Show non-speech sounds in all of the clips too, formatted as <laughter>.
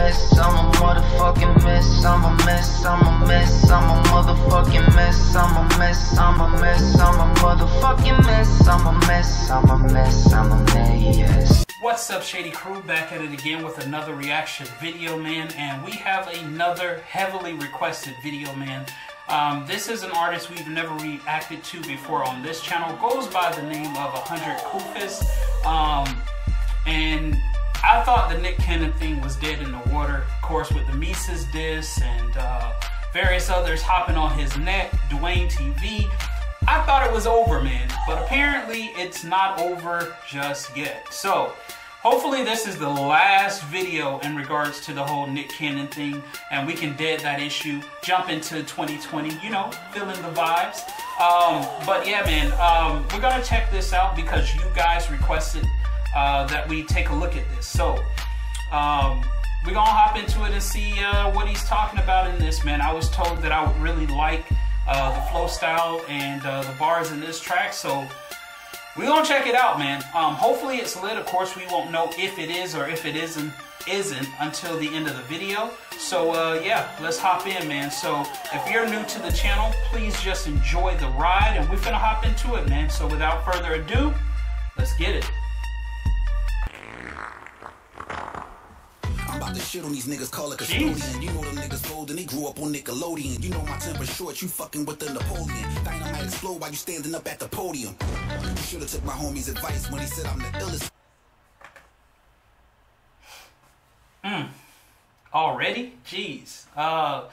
I'm a motherfucking I'm a miss, I'm a miss, I'm a motherfucking miss, I'm a miss, I'm a miss, I'm a motherfucking miss, I'm a miss, I'm a miss, I'm a miss. What's up, Shady Crew? Back at it again with another reaction video, man. And we have another heavily requested video, man. Um, this is an artist we've never reacted to before on this channel. Goes by the name of 100 Kufis. Um, and I thought the Nick Cannon thing was dead in the water. Of course, with the Mises diss and uh, various others hopping on his neck, Dwayne TV. I thought it was over, man. But apparently, it's not over just yet. So, Hopefully this is the last video in regards to the whole Nick Cannon thing and we can dead that issue, jump into 2020, you know, feeling the vibes. Um, but yeah, man, um, we're gonna check this out because you guys requested uh, that we take a look at this. So, um, we're gonna hop into it and see uh, what he's talking about in this, man. I was told that I would really like uh, the flow style and uh, the bars in this track, so we're gonna check it out, man. Um, hopefully it's lit. Of course, we won't know if it is or if it isn't isn't until the end of the video. So uh, yeah, let's hop in, man. So if you're new to the channel, please just enjoy the ride, and we're gonna hop into it, man. So without further ado, let's get it. Shit on these niggas, call it custodian. Jeez. You know them niggas folding, they grew up on Nickelodeon. You know my temper short, you fucking with the Napoleon. Dynamite explode while you standing up at the podium. You should've took my homie's advice when he said I'm the illest. Hmm. Already? Jeez. Uh,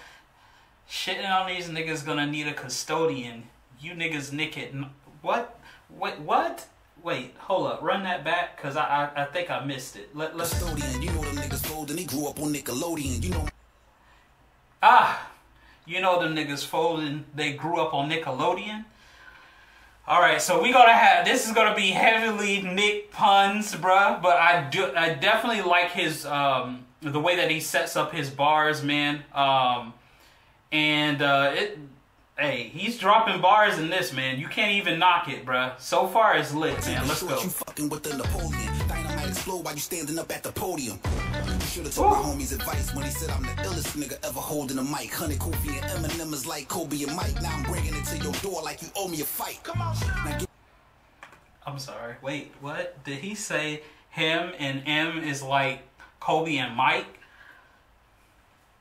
shitting on these niggas gonna need a custodian. You niggas nick it. What? Wait, what? Wait, hold up. Run that back, cause I I, I think I missed it. Let let's. Custodian, you know them niggas folding. He grew up on Nickelodeon. You know. Ah, you know them niggas folding. They grew up on Nickelodeon. All right, so we gonna have this is gonna be heavily Nick puns, bruh. But I do I definitely like his um the way that he sets up his bars, man. Um, and uh, it Hey, he's dropping bars in this, man. You can't even knock it, bruh. So far, it's lit, man. Let's go. You fucking with the Napoleon. Dynamite explode while you standing up at the podium. You should've took my homie's advice when he said I'm the illest nigga ever holding a mic. Honey, Kofi and Eminem is like Kobe and Mike. Now I'm bringing it to your door like you owe me a fight. Come on, now I'm sorry. Wait, what? Did he say him and M is like Kobe and Mike?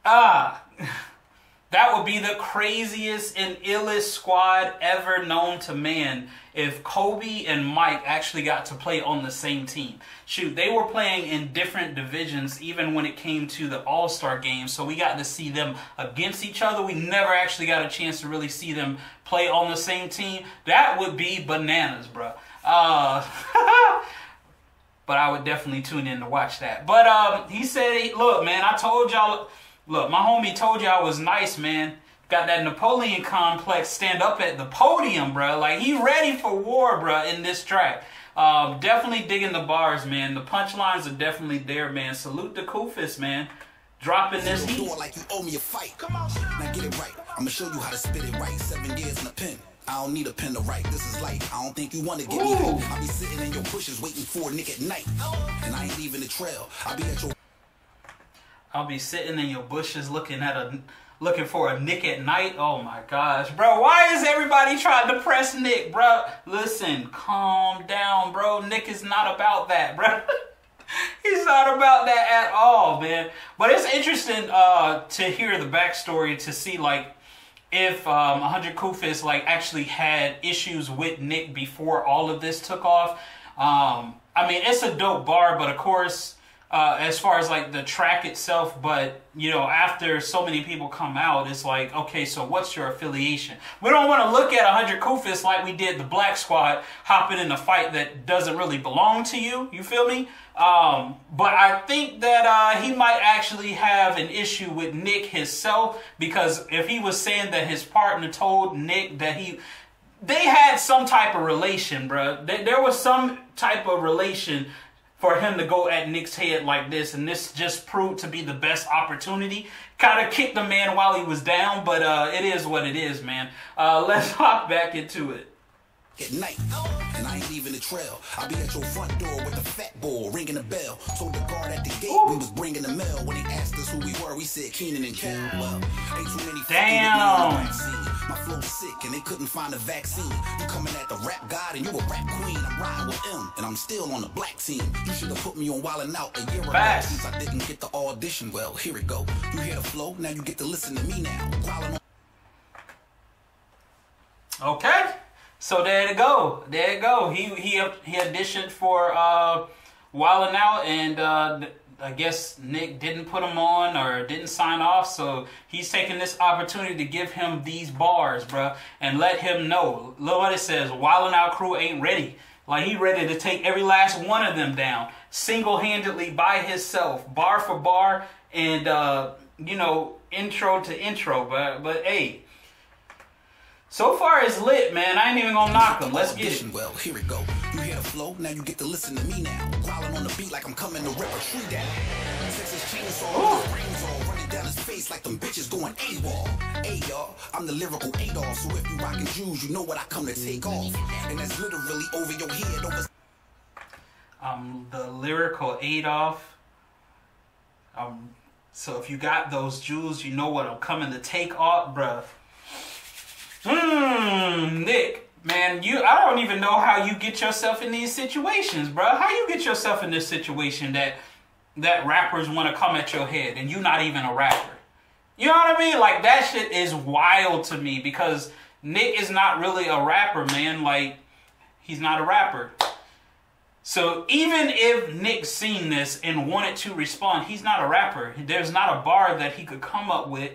Ah. <laughs> That would be the craziest and illest squad ever known to man if Kobe and Mike actually got to play on the same team. Shoot, they were playing in different divisions even when it came to the All-Star game, so we got to see them against each other. We never actually got a chance to really see them play on the same team. That would be bananas, bro. Uh, <laughs> but I would definitely tune in to watch that. But um, he said, look, man, I told y'all Look, my homie told you I was nice, man. Got that Napoleon complex stand up at the podium, bro. Like, he ready for war, bro, in this track. Um, definitely digging the bars, man. The punchlines are definitely there, man. Salute the Kufis, man. Dropping this heat. like you owe me a fight. Come on, now get it right. I'm gonna show you how to spit it right. Seven years in a pen. I don't need a pen to write. This is light. I don't think you wanna get Ooh. me. I be sitting in your bushes waiting for a nick at night. And I ain't leaving the trail. I be at your I'll be sitting in your bushes looking at a looking for a Nick at night. Oh my gosh, bro. Why is everybody trying to press Nick, bro? Listen, calm down, bro. Nick is not about that, bro. <laughs> He's not about that at all, man. But it's interesting uh, to hear the backstory to see like if um, 100 Kufis like actually had issues with Nick before all of this took off. Um, I mean, it's a dope bar, but of course uh, as far as like the track itself, but you know, after so many people come out, it's like, okay, so what's your affiliation? We don't want to look at 100 Kufis like we did the Black Squad hopping in a fight that doesn't really belong to you. You feel me? Um, but I think that uh, he might actually have an issue with Nick himself because if he was saying that his partner told Nick that he they had some type of relation, bro. There was some type of relation for him to go at Nick's head like this, and this just proved to be the best opportunity. Kind of kicked the man while he was down, but uh, it is what it is, man. Uh, let's <laughs> hop back into it. at night. And I ain't leaving the trail. I'll be at your front door with the fat bull ringing the bell. Told the guard at the gate we was bringing the mail. When he asked us who we were, we said Keenan and Kel. Well, ain't too many Damn. And they couldn't find a vaccine. You coming at the rap god and you a rap queen. I'm riding with M and I'm still on the black team. You should have put me on Wildin' Out a year ago since I didn't get the audition. Well, here it go. You hear the flow, now you get to listen to me now. Okay, so there you go. There you go. He he he auditioned for uh, Wildin' Out, and uh, I guess Nick didn't put him on or didn't sign off. So he's taking this opportunity to give him these bars, bruh, and let him know. Look what it says: Wildin' Out crew ain't ready. Like he ready to take every last one of them down single-handedly by himself, bar for bar, and uh, you know intro to intro. But but hey. So far it's lit, man. I ain't even gonna knock him. Let's get it. Well, here we go. You hear the flow, now you get to listen to me now. Growling on the beat like I'm coming to rip a tree down. Texas chainsaw, with brains all running down his face like them bitches going AWOL. Hey y'all, I'm the lyrical Adolf, so if you rockin' Jews, you know what I come to take off. And that's literally over your head, over um, the lyrical Adolf. Um, so if you got those jewels, you know what I'm coming to take off, bruh. Nick, man, you I don't even know how you get yourself in these situations, bro. How you get yourself in this situation that that rappers want to come at your head and you not even a rapper? You know what I mean? Like that shit is wild to me because Nick is not really a rapper, man. Like he's not a rapper. So even if Nick seen this and wanted to respond, he's not a rapper. There's not a bar that he could come up with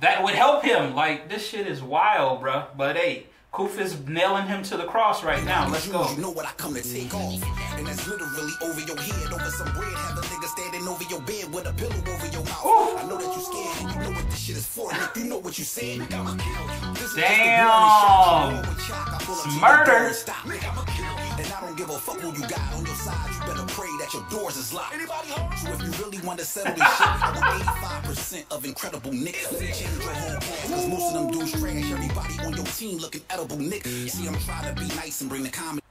that would help him. Like this shit is wild, bruh. But hey, Kufis nailing him to the cross right now. Let's go. You know what I come to take off. And that's literally over your head, over some bread. Have a nigga standing over your bed with a pillow over your mouth. Ooh. I know that you scared and you know what this shit is for. Nick, you know what you said. I'ma kill you. This is just a Damn. warning shot. You roll with chalk, I pull up It's murder. Stop. Nigga, I'ma kill you. And I don't give a fuck who you got on your side. You better pray that your doors is locked. Anybody home? So if you really want to settle this shit, I want 85% of incredible niggas. Change your whole class, cause most of them dudes trash. Everybody on your team looking edible, Nick. See, I'm trying to be nice and bring the comedy.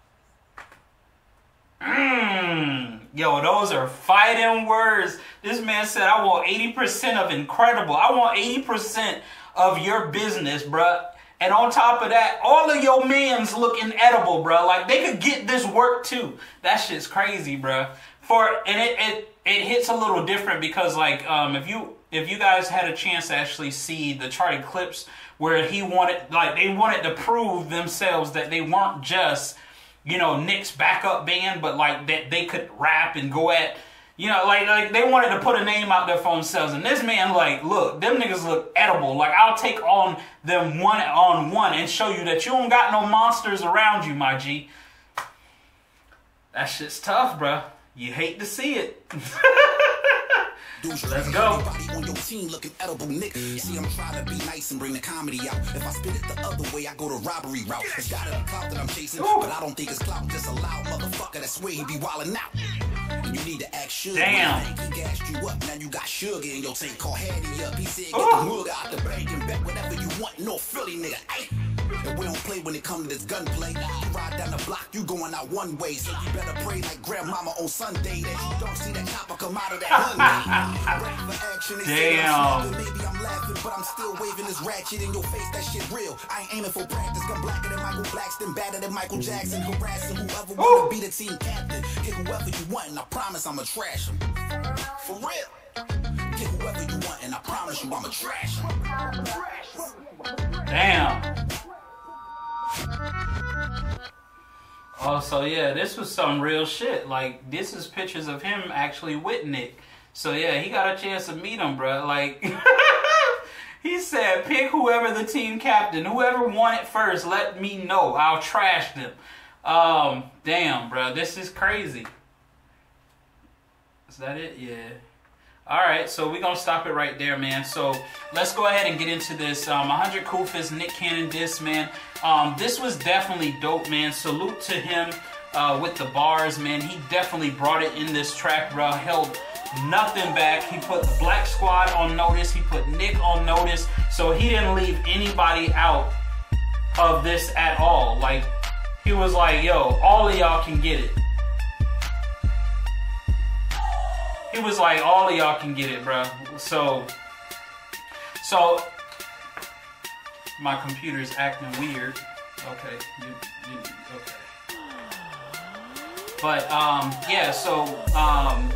Mmm. Yo, those are fighting words. This man said, I want 80% of incredible. I want 80% of your business, bruh. And on top of that, all of your mans look inedible, bruh. Like they could get this work too. That shit's crazy, bruh. For and it it, it hits a little different because like um if you if you guys had a chance to actually see the charted clips where he wanted like they wanted to prove themselves that they weren't just you know, Nick's backup band, but like that they could rap and go at, you know, like like they wanted to put a name out there for themselves. And this man, like, look, them niggas look edible. Like I'll take on them one on one and show you that you don't got no monsters around you, my G. That shit's tough, bruh. You hate to see it. <laughs> Let's go. On your team looking edible, Nick. See, I'm trying to be nice and bring the comedy out. If I spit it the other way, I go the robbery route. It's got a clout that I'm chasing, but I don't think it's clout. Just a loud motherfucker. That's where he be wildin' out. You need to act sugar. Damn. He gassed you up. Now you got sugar in your tank. Call Hattie up. He said, get the mug out the bank and bet whatever you want. No Philly, nigga. And we don't play when it come to this gunplay. You ride down the block, you going out one way. So you better pray like grandmama on Sunday that you don't see that chopper come out of that Hyundai. <laughs> Ready for action, they say Damn. Maybe I'm laughing, but I'm still waving this ratchet in your face. That shit real. I ain't aiming for practice. Gun blacker than Michael Blackson, badder than Michael Jackson. Harassing whoever wanna be the team captain. Get whoever you want, and I promise I'ma trash him. For real. Get whoever you want, and I promise you I'ma trash him. Damn. Oh, so yeah, this was some real shit. Like, this is pictures of him actually with Nick. So yeah, he got a chance to meet him, bro. Like, <laughs> he said, pick whoever the team captain, whoever won it first. Let me know. I'll trash them. Um, damn, bro, this is crazy. Is that it? Yeah. All right, so we're gonna stop it right there, man. So let's go ahead and get into this. Um, 100 Kufis, Nick Cannon diss, man. Um, this was definitely dope, man. Salute to him uh, with the bars, man. He definitely brought it in this track, bro. Held nothing back. He put the Black Squad on notice. He put Nick on notice. So he didn't leave anybody out of this at all. Like he was like, yo, all of y'all can get it. He was like, all of y'all can get it, bro. So, so my computer is acting weird. Okay, you, you, okay. But um, yeah, so um,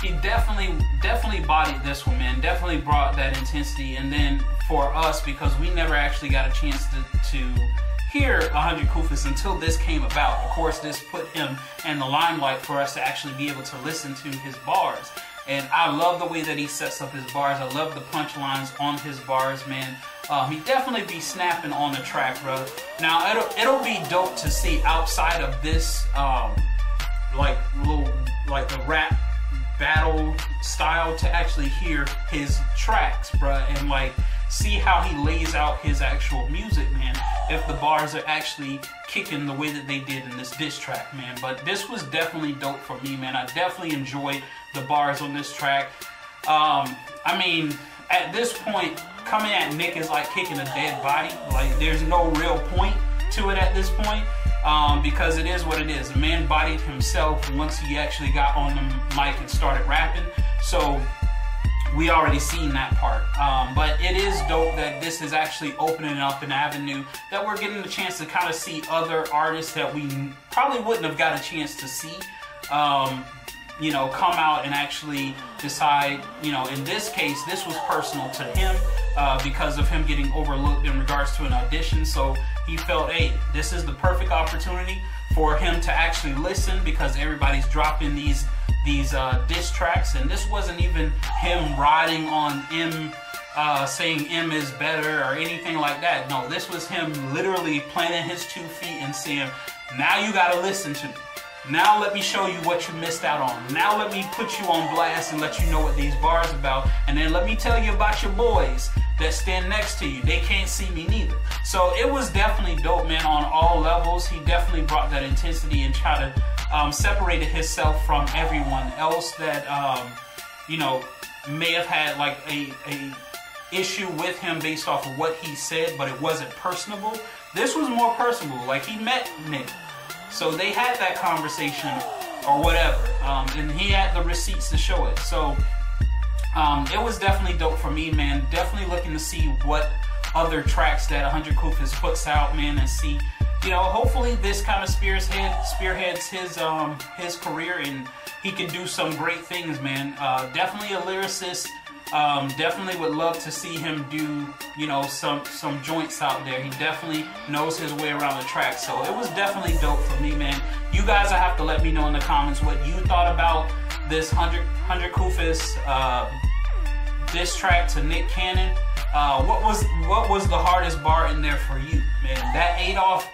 he definitely, definitely bodied this one, man. Definitely brought that intensity, and then for us, because we never actually got a chance to, to hear 100 Kufis until this came about. Of course, this put him in the limelight for us to actually be able to listen to his bars. And I love the way that he sets up his bars. I love the punchlines on his bars, man. Um, he definitely be snapping on the track, bro. Now it'll it'll be dope to see outside of this, um, like little like the rap battle style to actually hear his tracks, bro, and like see how he lays out his actual music, man. If the bars are actually kicking the way that they did in this diss track, man. But this was definitely dope for me, man. I definitely enjoyed the bars on this track. Um, I mean, at this point, coming at Nick is like kicking a dead body. Like, there's no real point to it at this point. Um, because it is what it is. The man bodied himself once he actually got on the mic and started rapping. So we already seen that part. Um, but it is dope that this is actually opening up an avenue that we're getting a chance to kind of see other artists that we probably wouldn't have got a chance to see. Um, you know, come out and actually decide, you know, in this case, this was personal to him uh, because of him getting overlooked in regards to an audition. So he felt, hey, this is the perfect opportunity for him to actually listen because everybody's dropping these these uh, diss tracks, and this wasn't even him riding on M, uh, saying M is better or anything like that. No, this was him literally planting his two feet and saying, now you gotta listen to me. Now let me show you what you missed out on. Now let me put you on blast and let you know what these bars about. And then let me tell you about your boys that stand next to you. They can't see me neither. So it was definitely dope, man, on all levels. He definitely brought that intensity and tried to um, separated himself from everyone else that um, you know may have had like a, a issue with him based off of what he said, but it wasn't personable. This was more personable. Like he met Nick, so they had that conversation or whatever, um, and he had the receipts to show it. So um, it was definitely dope for me, man. Definitely looking to see what other tracks that 100 Kufis puts out, man, and see you know, hopefully this kind of spearhead spearheads his um his career and he can do some great things, man. Uh, definitely a lyricist. Um, definitely would love to see him do, you know, some some joints out there. He definitely knows his way around the track, so it was definitely dope for me, man. You guys will have to let me know in the comments what you thought about this 100 100 Kufis uh, diss track to Nick Cannon. Uh, what was what was the hardest bar in there for you, man? That Adolph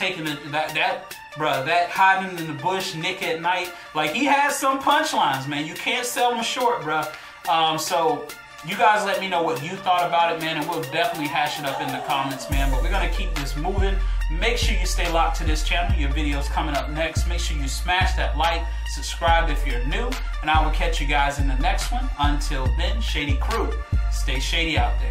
taking the, that that bruh, that hiding in the bush, Nick at night. Like he has some punchlines, man. You can't sell them short, bruh. Um, so you guys let me know what you thought about it, man, and we'll definitely hash it up in the comments, man. But we're gonna keep this moving. Make sure you stay locked to this channel. Your video's coming up next. Make sure you smash that like, subscribe if you're new, and I will catch you guys in the next one. Until then, Shady Crew, stay shady out there.